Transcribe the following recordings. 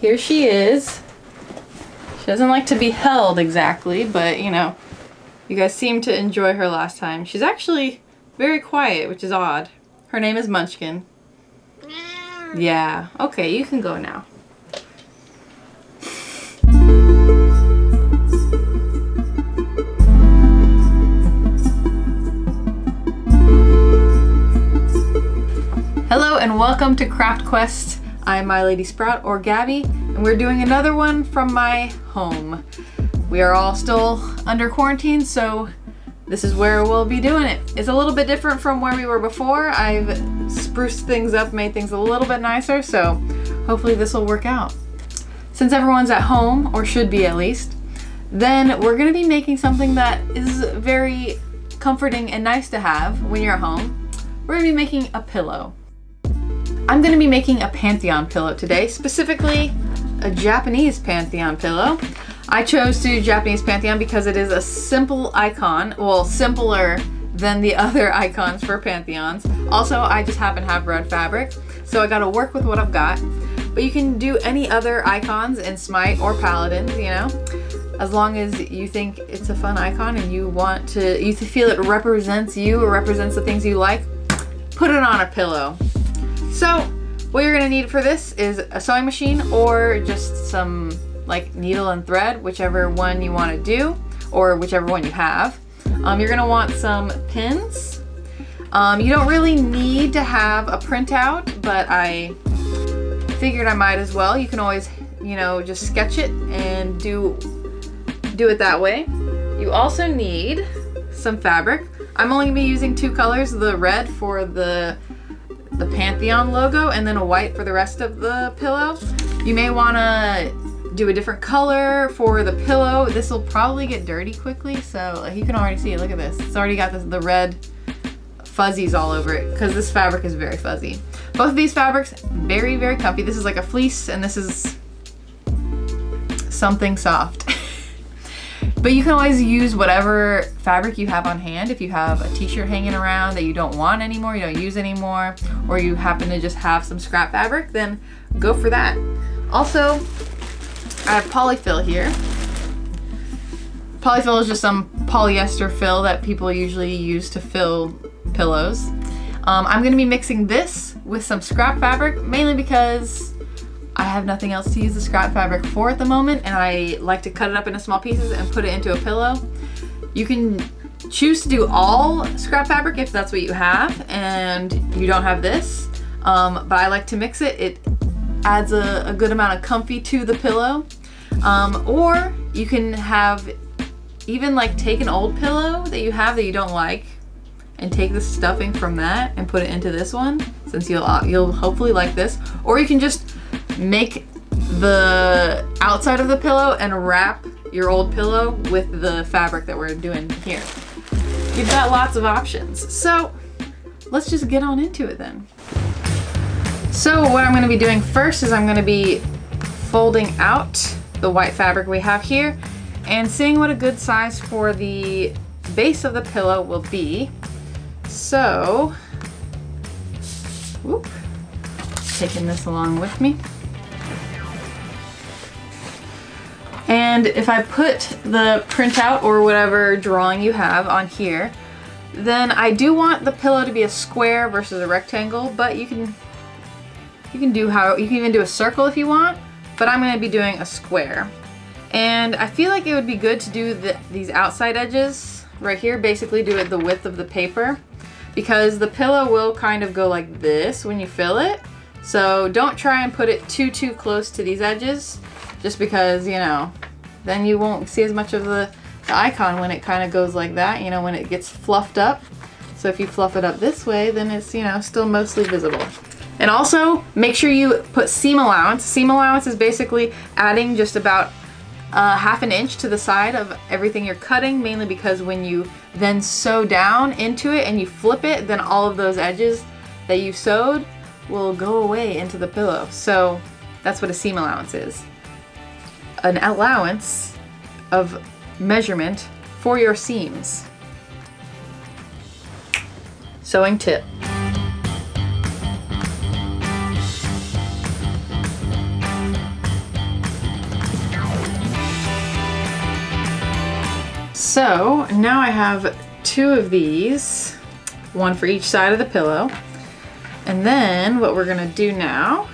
here she is. She doesn't like to be held exactly, but you know, you guys seemed to enjoy her last time. She's actually very quiet, which is odd. Her name is Munchkin. Yeah, okay, you can go now. Hello and welcome to Craft Quest. I'm My Lady Sprout or Gabby, and we're doing another one from my home. We are all still under quarantine, so this is where we'll be doing it. It's a little bit different from where we were before. I've spruced things up, made things a little bit nicer, so hopefully this will work out. Since everyone's at home, or should be at least, then we're gonna be making something that is very comforting and nice to have when you're at home. We're gonna be making a pillow. I'm gonna be making a Pantheon pillow today, specifically a Japanese Pantheon pillow. I chose to do Japanese Pantheon because it is a simple icon, well, simpler than the other icons for Pantheons. Also, I just happen to have red fabric, so I gotta work with what I've got. But you can do any other icons in Smite or Paladins, you know? As long as you think it's a fun icon and you want to, you feel it represents you or represents the things you like, put it on a pillow. So, what you're gonna need for this is a sewing machine or just some like needle and thread, whichever one you wanna do, or whichever one you have. Um, you're gonna want some pins. Um, you don't really need to have a printout, but I figured I might as well. You can always, you know, just sketch it and do, do it that way. You also need some fabric. I'm only gonna be using two colors, the red for the the Pantheon logo and then a white for the rest of the pillow. You may want to do a different color for the pillow. This will probably get dirty quickly, so you can already see it. Look at this. It's already got this, the red fuzzies all over it because this fabric is very fuzzy. Both of these fabrics, very, very comfy. This is like a fleece and this is something soft. But you can always use whatever fabric you have on hand. If you have a t-shirt hanging around that you don't want anymore, you don't use anymore, or you happen to just have some scrap fabric, then go for that. Also, I have polyfill here. Polyfill is just some polyester fill that people usually use to fill pillows. Um, I'm gonna be mixing this with some scrap fabric, mainly because I have nothing else to use the scrap fabric for at the moment and I like to cut it up into small pieces and put it into a pillow. You can choose to do all scrap fabric if that's what you have and you don't have this, um, but I like to mix it. It adds a, a good amount of comfy to the pillow. Um, or you can have even like take an old pillow that you have that you don't like and take the stuffing from that and put it into this one since you'll uh, you'll hopefully like this or you can just make the outside of the pillow and wrap your old pillow with the fabric that we're doing here. You've got lots of options. So let's just get on into it then. So what I'm gonna be doing first is I'm gonna be folding out the white fabric we have here and seeing what a good size for the base of the pillow will be. So, whoop, taking this along with me. And if I put the printout or whatever drawing you have on here, then I do want the pillow to be a square versus a rectangle, but you can you can do how you can even do a circle if you want, but I'm going to be doing a square. And I feel like it would be good to do the, these outside edges right here, basically do it the width of the paper because the pillow will kind of go like this when you fill it. So don't try and put it too, too close to these edges just because, you know, then you won't see as much of the, the icon when it kind of goes like that, you know, when it gets fluffed up. So if you fluff it up this way, then it's, you know, still mostly visible. And also, make sure you put seam allowance. Seam allowance is basically adding just about uh, half an inch to the side of everything you're cutting, mainly because when you then sew down into it and you flip it, then all of those edges that you sewed will go away into the pillow. So that's what a seam allowance is an allowance of measurement for your seams. Sewing tip. So now I have two of these, one for each side of the pillow. And then what we're gonna do now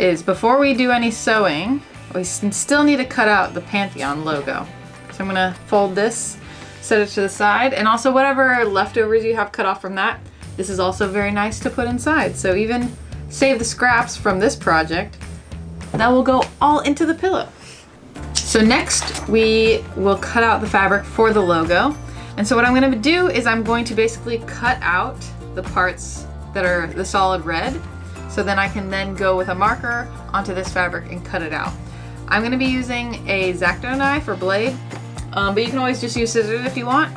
is before we do any sewing, we still need to cut out the Pantheon logo. So I'm gonna fold this, set it to the side, and also whatever leftovers you have cut off from that, this is also very nice to put inside. So even save the scraps from this project, that will go all into the pillow. So next we will cut out the fabric for the logo. And so what I'm gonna do is I'm going to basically cut out the parts that are the solid red. So then I can then go with a marker onto this fabric and cut it out. I'm gonna be using a X-Acto knife or blade, um, but you can always just use scissors if you want.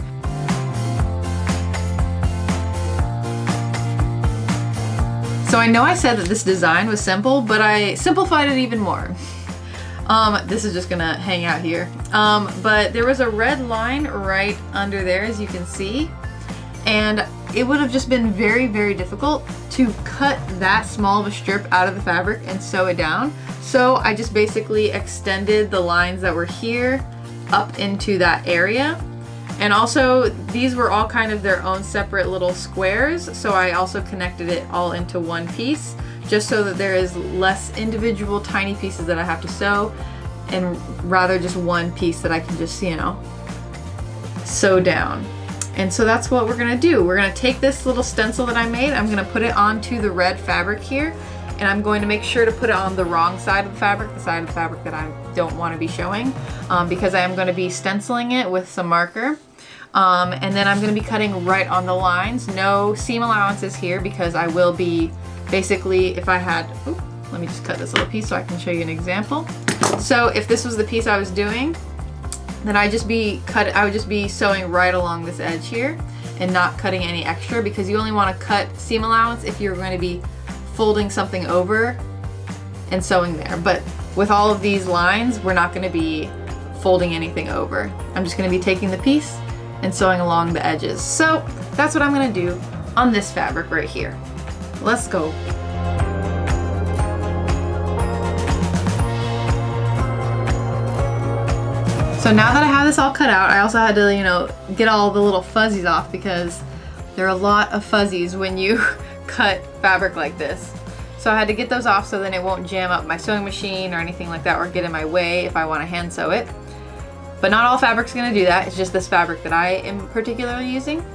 So I know I said that this design was simple, but I simplified it even more. Um, this is just gonna hang out here. Um, but there was a red line right under there, as you can see. And it would have just been very, very difficult to cut that small of a strip out of the fabric and sew it down. So I just basically extended the lines that were here up into that area. And also these were all kind of their own separate little squares. So I also connected it all into one piece just so that there is less individual tiny pieces that I have to sew and rather just one piece that I can just, you know, sew down. And so that's what we're gonna do. We're gonna take this little stencil that I made, I'm gonna put it onto the red fabric here, and I'm going to make sure to put it on the wrong side of the fabric, the side of the fabric that I don't wanna be showing, um, because I am gonna be stenciling it with some marker. Um, and then I'm gonna be cutting right on the lines. No seam allowances here because I will be basically, if I had, oops, let me just cut this little piece so I can show you an example. So if this was the piece I was doing, then I'd just be cut I would just be sewing right along this edge here and not cutting any extra because you only want to cut seam allowance if you're going to be folding something over and sewing there. But with all of these lines we're not going to be folding anything over. I'm just going to be taking the piece and sewing along the edges. So that's what I'm going to do on this fabric right here. Let's go So now that I have this all cut out, I also had to, you know, get all the little fuzzies off because there are a lot of fuzzies when you cut fabric like this. So I had to get those off so then it won't jam up my sewing machine or anything like that or get in my way if I want to hand sew it. But not all fabric's going to do that. It's just this fabric that I am particularly using.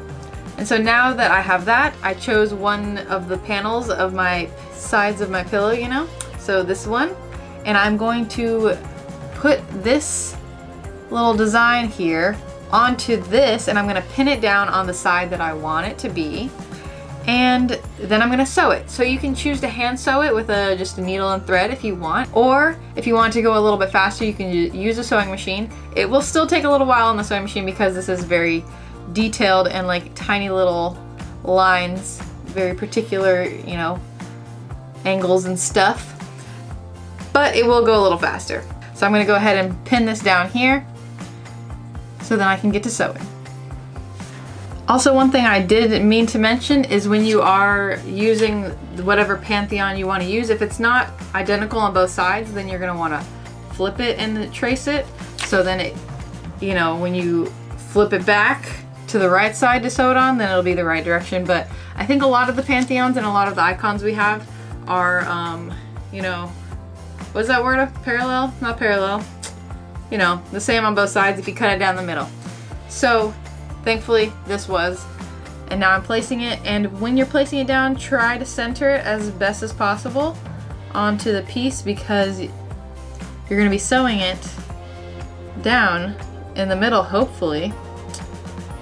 And so now that I have that, I chose one of the panels of my sides of my pillow, you know? So this one. And I'm going to put this little design here onto this and I'm gonna pin it down on the side that I want it to be and then I'm gonna sew it. So you can choose to hand sew it with a just a needle and thread if you want, or if you want to go a little bit faster, you can use a sewing machine. It will still take a little while on the sewing machine because this is very detailed and like tiny little lines, very particular, you know, angles and stuff, but it will go a little faster. So I'm gonna go ahead and pin this down here so then I can get to sewing. Also one thing I did mean to mention is when you are using whatever Pantheon you want to use, if it's not identical on both sides, then you're going to want to flip it and trace it. So then it, you know, when you flip it back to the right side to sew it on, then it'll be the right direction. But I think a lot of the Pantheons and a lot of the icons we have are, um, you know, what's that word? Parallel? Not parallel you know, the same on both sides if you cut it down the middle. So thankfully this was. And now I'm placing it and when you're placing it down, try to center it as best as possible onto the piece because you're gonna be sewing it down in the middle, hopefully.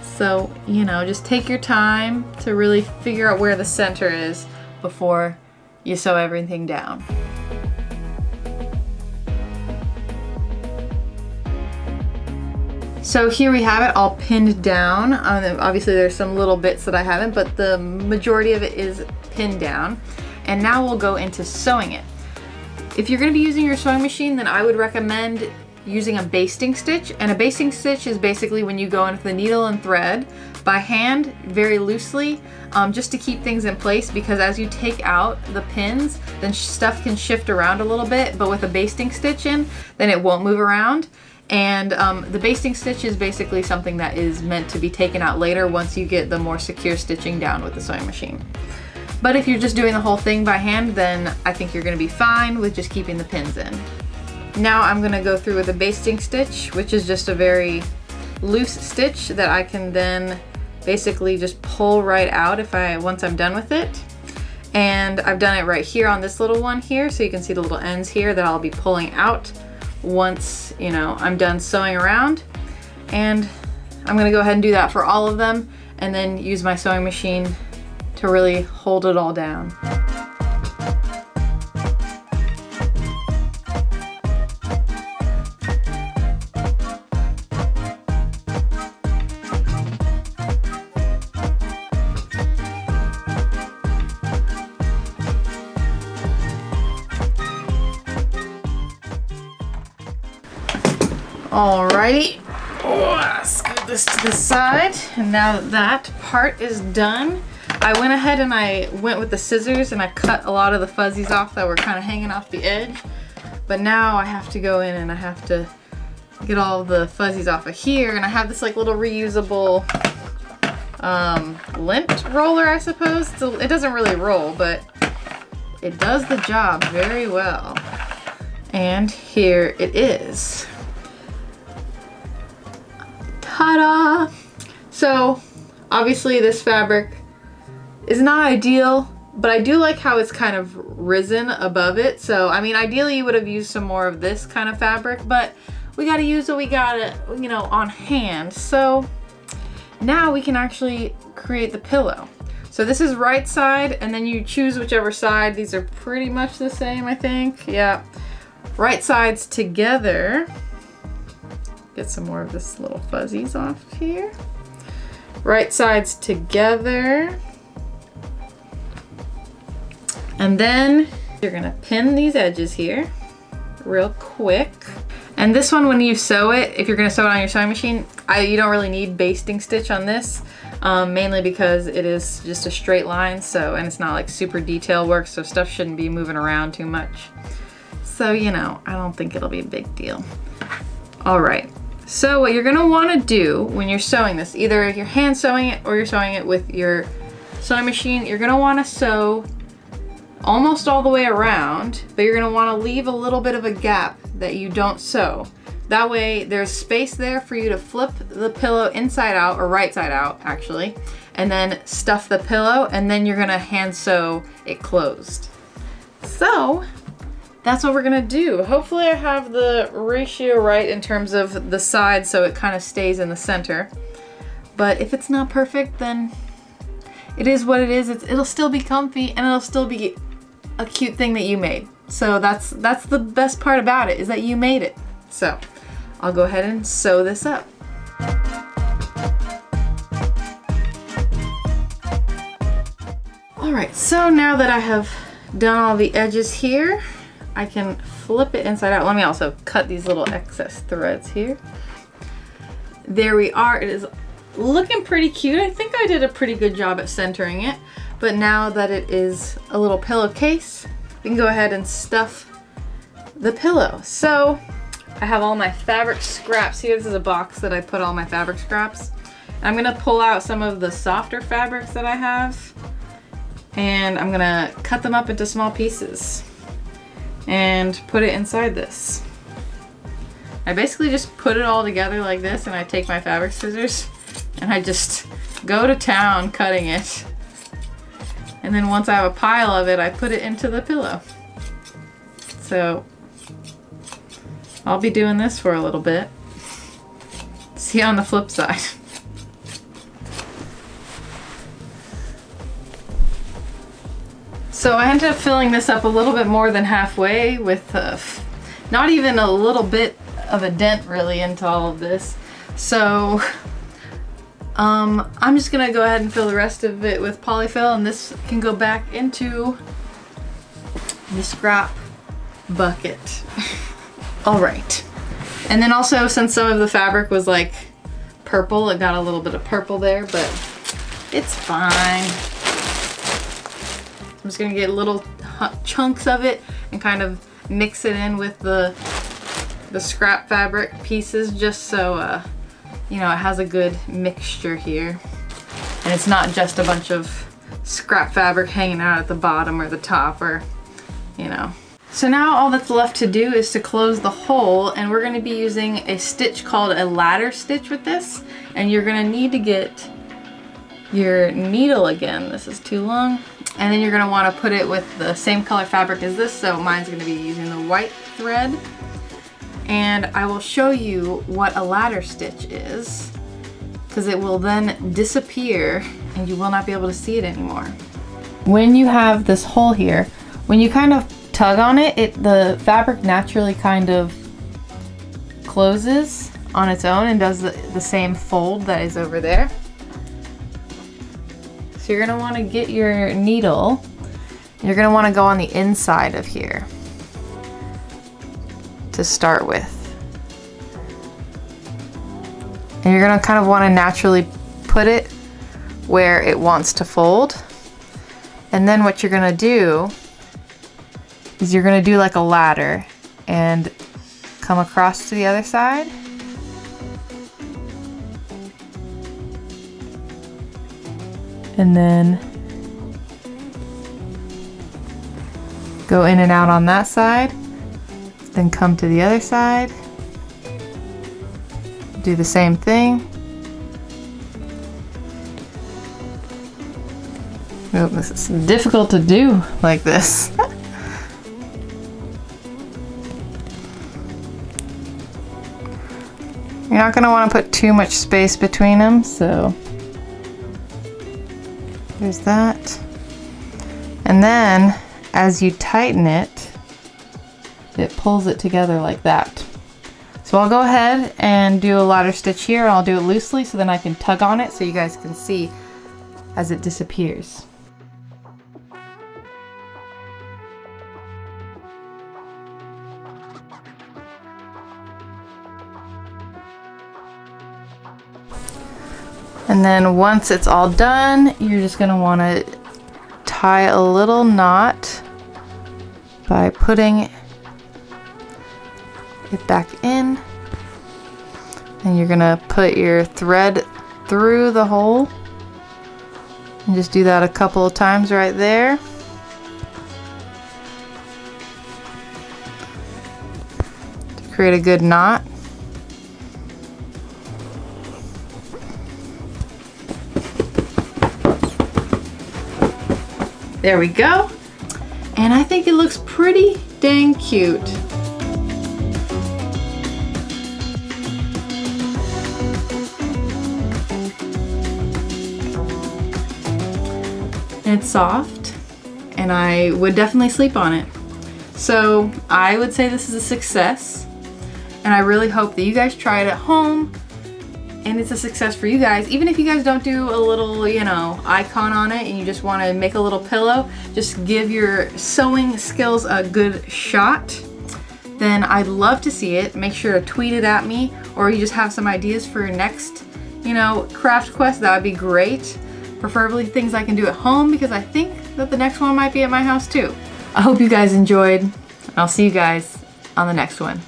So, you know, just take your time to really figure out where the center is before you sew everything down. So here we have it all pinned down. Um, obviously there's some little bits that I haven't, but the majority of it is pinned down. And now we'll go into sewing it. If you're gonna be using your sewing machine, then I would recommend using a basting stitch. And a basting stitch is basically when you go into the needle and thread by hand, very loosely, um, just to keep things in place because as you take out the pins, then stuff can shift around a little bit, but with a basting stitch in, then it won't move around. And um, the basting stitch is basically something that is meant to be taken out later once you get the more secure stitching down with the sewing machine. But if you're just doing the whole thing by hand, then I think you're gonna be fine with just keeping the pins in. Now I'm gonna go through with a basting stitch, which is just a very loose stitch that I can then basically just pull right out if I once I'm done with it. And I've done it right here on this little one here, so you can see the little ends here that I'll be pulling out once, you know, I'm done sewing around. And I'm gonna go ahead and do that for all of them and then use my sewing machine to really hold it all down. Alrighty, oh, this to the side. And now that that part is done, I went ahead and I went with the scissors and I cut a lot of the fuzzies off that were kind of hanging off the edge. But now I have to go in and I have to get all the fuzzies off of here. And I have this like little reusable um, lint roller, I suppose. it doesn't really roll, but it does the job very well. And here it is. Ta-da! So, obviously this fabric is not ideal, but I do like how it's kind of risen above it. So, I mean, ideally you would have used some more of this kind of fabric, but we gotta use what we got, you know, on hand. So, now we can actually create the pillow. So this is right side, and then you choose whichever side. These are pretty much the same, I think. Yeah. Right sides together. Get some more of this little fuzzies off here. Right sides together. And then you're gonna pin these edges here real quick. And this one, when you sew it, if you're gonna sew it on your sewing machine, I, you don't really need basting stitch on this, um, mainly because it is just a straight line, so, and it's not like super detail work, so stuff shouldn't be moving around too much. So, you know, I don't think it'll be a big deal. All right, so what you're gonna wanna do when you're sewing this, either you're hand sewing it or you're sewing it with your sewing machine, you're gonna wanna sew almost all the way around, but you're gonna wanna leave a little bit of a gap that you don't sew. That way there's space there for you to flip the pillow inside out, or right side out actually, and then stuff the pillow, and then you're gonna hand sew it closed. So that's what we're gonna do. Hopefully I have the ratio right in terms of the side so it kind of stays in the center. But if it's not perfect, then it is what it is. It's, it'll still be comfy and it'll still be a cute thing that you made. So that's, that's the best part about it, is that you made it. So I'll go ahead and sew this up. All right, so now that I have done all the edges here, I can flip it inside out. Let me also cut these little excess threads here. There we are. It is looking pretty cute. I think I did a pretty good job at centering it. But now that it is a little pillowcase, we can go ahead and stuff the pillow. So I have all my fabric scraps here. This is a box that I put all my fabric scraps. I'm gonna pull out some of the softer fabrics that I have and I'm gonna cut them up into small pieces and put it inside this. I basically just put it all together like this and I take my fabric scissors and I just go to town cutting it. And then once I have a pile of it, I put it into the pillow. So I'll be doing this for a little bit. See you on the flip side. So I ended up filling this up a little bit more than halfway with uh, not even a little bit of a dent really into all of this. So um, I'm just gonna go ahead and fill the rest of it with polyfill and this can go back into the scrap bucket. all right. And then also since some of the fabric was like purple, it got a little bit of purple there, but it's fine. I'm just gonna get little chunks of it and kind of mix it in with the, the scrap fabric pieces just so, uh, you know, it has a good mixture here. And it's not just a bunch of scrap fabric hanging out at the bottom or the top or, you know. So now all that's left to do is to close the hole and we're gonna be using a stitch called a ladder stitch with this. And you're gonna need to get your needle again. This is too long. And then you're gonna wanna put it with the same color fabric as this. So mine's gonna be using the white thread. And I will show you what a ladder stitch is because it will then disappear and you will not be able to see it anymore. When you have this hole here, when you kind of tug on it, it the fabric naturally kind of closes on its own and does the, the same fold that is over there. So you're gonna wanna get your needle, you're gonna wanna go on the inside of here to start with. And you're gonna kind of wanna naturally put it where it wants to fold. And then what you're gonna do is you're gonna do like a ladder and come across to the other side. And then go in and out on that side. Then come to the other side. Do the same thing. Oh, this is difficult to do like this. You're not going to want to put too much space between them, so there's that. And then as you tighten it, it pulls it together like that. So I'll go ahead and do a ladder stitch here. I'll do it loosely so then I can tug on it so you guys can see as it disappears. And then once it's all done, you're just gonna wanna tie a little knot by putting it back in. And you're gonna put your thread through the hole. And just do that a couple of times right there. To create a good knot. There we go. And I think it looks pretty dang cute. It's soft and I would definitely sleep on it. So I would say this is a success and I really hope that you guys try it at home and it's a success for you guys. Even if you guys don't do a little, you know, icon on it and you just want to make a little pillow, just give your sewing skills a good shot. Then I'd love to see it. Make sure to tweet it at me or you just have some ideas for your next, you know, craft quest. That would be great. Preferably things I can do at home because I think that the next one might be at my house too. I hope you guys enjoyed. I'll see you guys on the next one.